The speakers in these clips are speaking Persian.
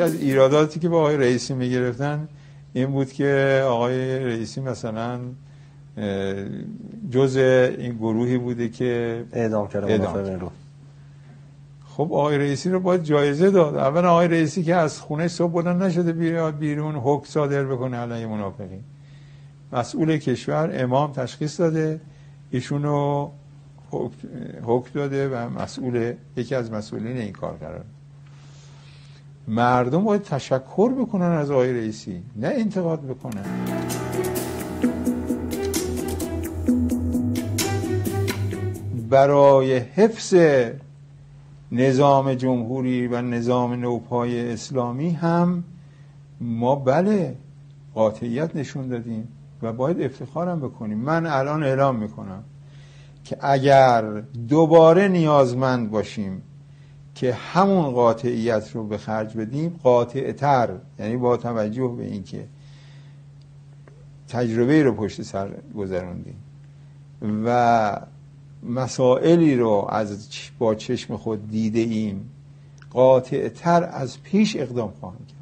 یکی از ایراداتی که با آقای رئیسی می‌گرفتن این بود که آقای رئیسی مثلا جز این گروهی بوده که اعدام کرده رو. خب آقای رئیسی رو باید جایزه داد. اول آقای رئیسی که از خونه صبح بودن نشده بیاد بیرون حکم صادر بکنه علیه منافقین. مسئول کشور امام تشخیص داده. ایشونو حکم داده و مسئول یکی از مسئولین این کار قرار مردم باید تشکر بکنن از آقای رئیسی نه انتقاد بکنن. برای حفظ نظام جمهوری و نظام نوپای اسلامی هم ما بله قاطعیت نشون دادیم و باید افتخارم بکنیم. من الان اعلام می‌کنم که اگر دوباره نیازمند باشیم که همون قاطعیت رو به خرج بدیم قاطعتر یعنی با توجه به اینکه تجربه رو پشت سر گذروندیم و مسائلی رو از با چشم خود دیده ایم قاطعتر از پیش اقدام خواهم کرد.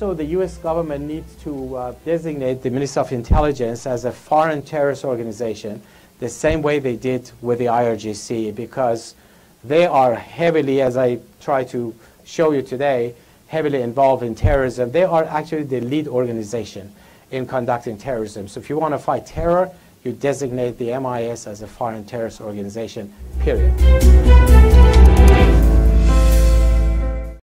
Also the U.S. government needs to uh, designate the Ministry of Intelligence as a foreign terrorist organization, the same way they did with the IRGC, because they are heavily, as I try to show you today, heavily involved in terrorism. They are actually the lead organization in conducting terrorism. So if you want to fight terror, you designate the MIS as a foreign terrorist organization, period.